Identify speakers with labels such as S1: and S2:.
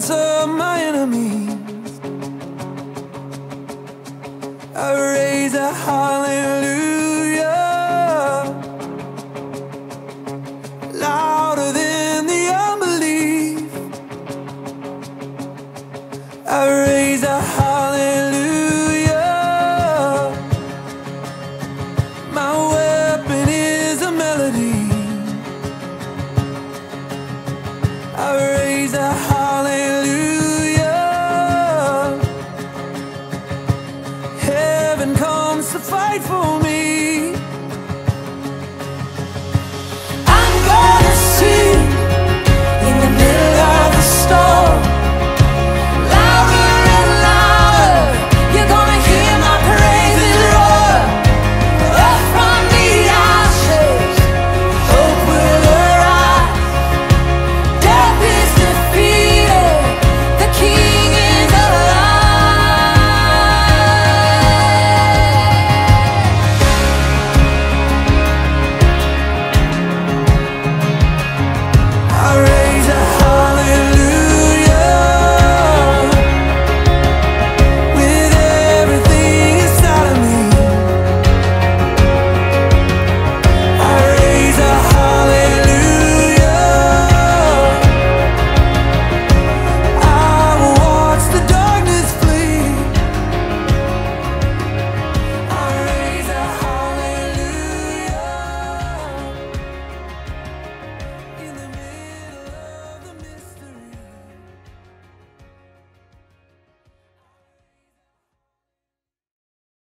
S1: To of my enemies. I raise a hallelujah louder than the unbelief. I raise a hallelujah. My weapon is a melody. I fight for me.